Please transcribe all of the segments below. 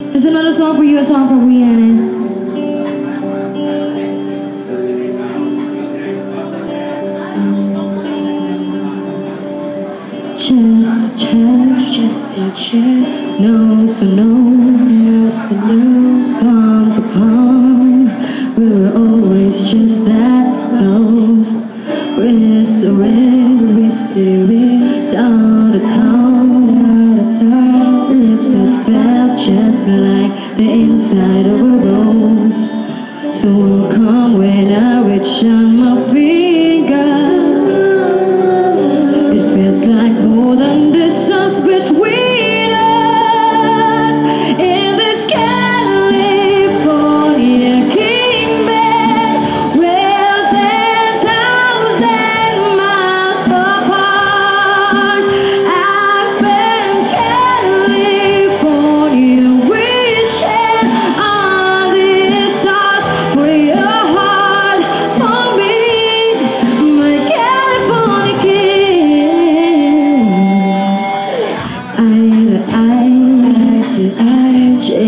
It's another song for you, a song from Rihanna. Just, just, just a chest, no, so no, just a palm to palm. We were always just that close, wrist to wrist, wrist to wrist. like the inside of a rose. So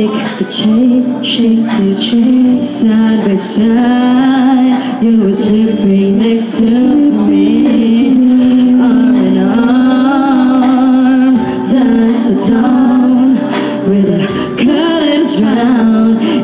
Shake the chain, shake the chain Side by side. You were sleeping next to me. Arm in arm just the town With the curtains round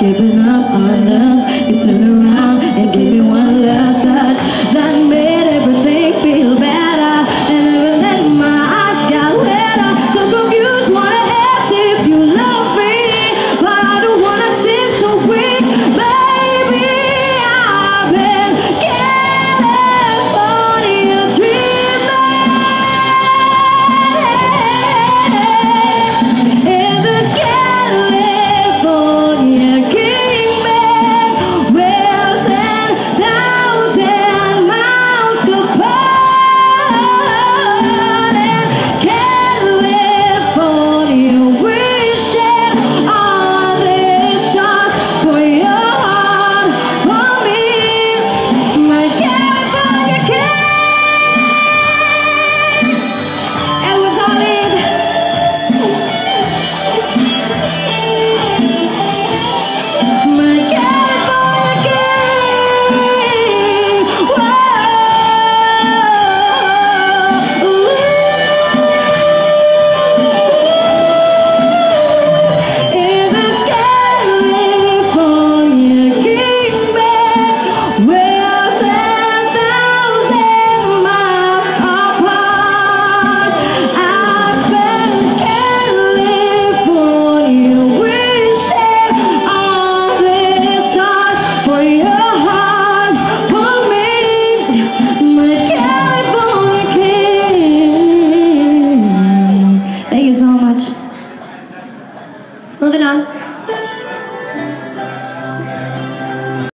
giving up on us. You turn around and give Anna.